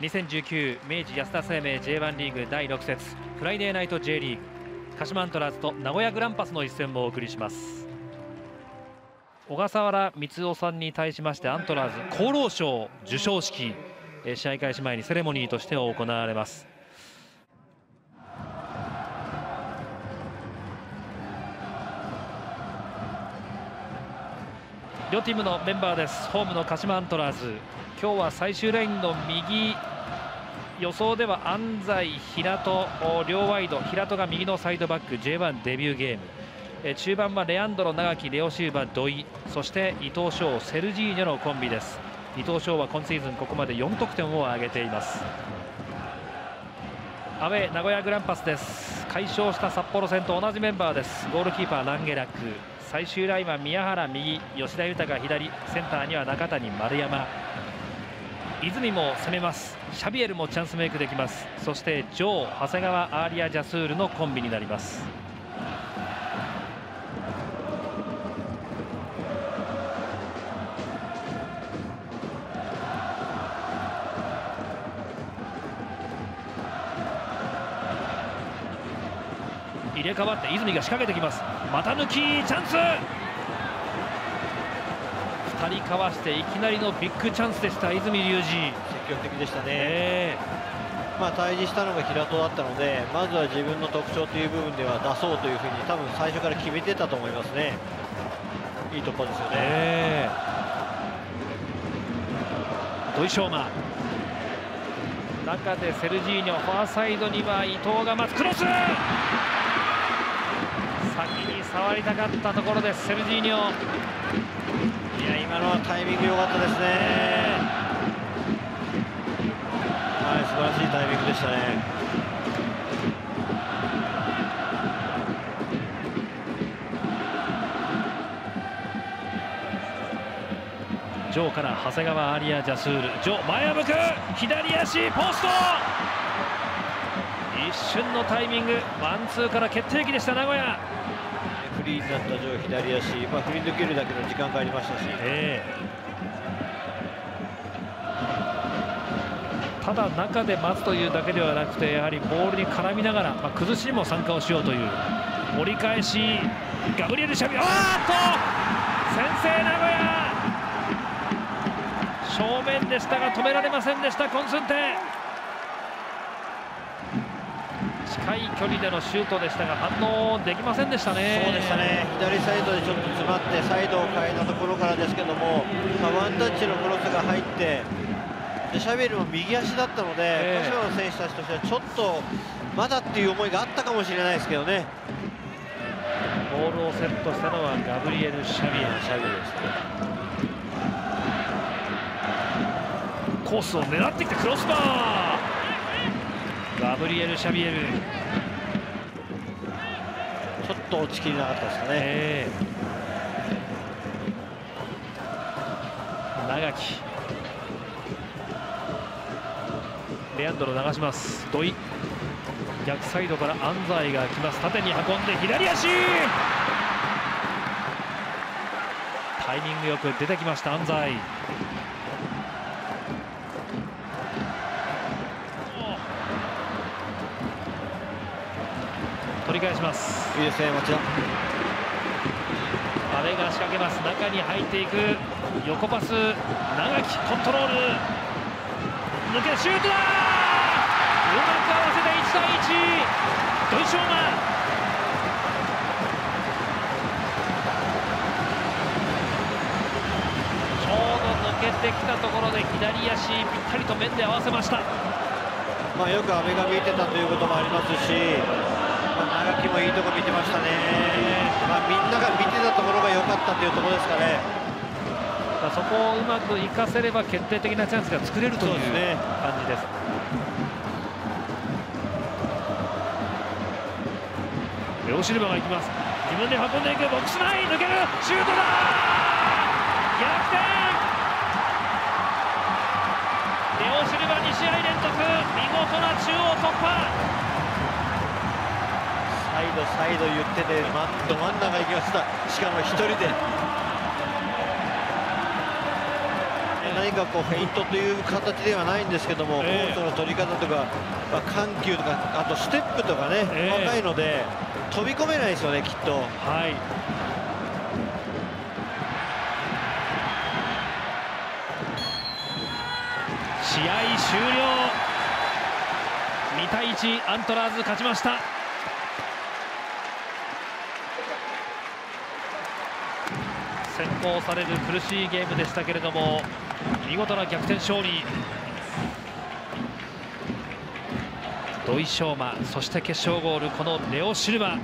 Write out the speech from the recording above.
2019明治安田生命 J1 リーグ第6節フライデーナイト J リーグ鹿島アントラーズと名古屋グランパスの一戦もお送りします。小笠原光雄さんに対しましてアントラーズ厚労省授賞式試合開始前にセレモニーとして行われます。両チームのメンバーです。ホームの鹿島アントラーズ。今日は最終ラインの右予想では安西、平戸両ワイド。平戸が右のサイドバック。J1 デビューゲーム。え中盤はレアンドロ、長木、レオシューバ、土井。そして伊藤翔、セルジーニョのコンビです。伊藤翔は今シーズンここまで4得点を挙げています。アウェー名古屋グランパスです。快勝した札幌戦と同じメンバーです。ゴールキーパーランゲラック。最終ラインは宮原右吉田豊左センターには中谷丸山。和泉も攻めます。シャビエルもチャンスメイクできます。そしてジョー長谷川アーリア・ジャスールのコンビになります。入れ替わって泉が仕掛けてきます。股抜きチャンス。2人かわしていきなりのビッグチャンスでした泉隆二。積極的でしたね、えー、まあ、対峙したのが平戸だったのでまずは自分の特徴という部分では出そうというふうに多分最初から決めてたと思いますね。いい突破ですよね、えー、土井翔馬。中でセルジーニョファーサイドには伊藤が待つ。クロス先に触りたかったところですセルジーニョ。や今のはタイミング良かったですね。はい素晴らしいタイミングでしたね。ジョーから長谷川アリア・ジャスール。ジョー前を向く。左足ポスト一瞬のタイミング。ワンツーから決定機でした名古屋。フリーになったジョー左足、まあ、振り抜けるだけの時間がありましたし、えー、ただ中で待つというだけではなくてやはりボールに絡みながら、まあ、崩しにも参加をしようという折り返しガブリエル・シャビ。あーっと！先制名古屋。正面でしたが止められませんでしたコンスンテ近い距離でのシュートでしたが反応できませんでしたね。そうでしたね。左サイドでちょっと詰まってサイドを変えたところからですけども、まあ、ワンタッチのクロスが入ってでシャベルも右足だったので、鹿、島、の選手たちとしてはちょっとまだっていう思いがあったかもしれないですけどね。ボールをセットしたのはガブリエル・シャビエル。シャビエルですコースを狙ってきたクロスバーガブリエル・シャビエル。ちょっと落ちきりなかったですかね、えー、長き。レアンドロ流します。土井。逆サイドから安西が来ます。縦に運んで左足。タイミングよく出てきました安西り返します。いいですね町田。阿部が仕掛けます。中に入っていく。横パス。長きコントロール。抜けシュートだ!うまく合わせて1対1土井翔馬ちょうど抜けてきたところで左足ぴったりと面で合わせました。まあよく阿部が見てたということもありますしとこ見てましたね、まあ、みんなが見てたところが良かったというところですかね。そこをうまく生かせれば決定的なチャンスが作れるという感じです。レオシルバが行きます。自分で運んでいく。ボックス内抜ける。シュートだ逆転ドサイド言っててマど真ん中行きました。しかも1人で。何何かこうフェイントという形ではないんですけども、えーコースの取り方とか、まあ、緩急とかあとステップとかね、かいので飛び込めないですよねきっと。はい。試合終了。2対1アントラーズ勝ちました先行される苦しいゲームでしたけれども見事な逆転勝利。土井翔馬そして決勝ゴールこのレオ・シルバ。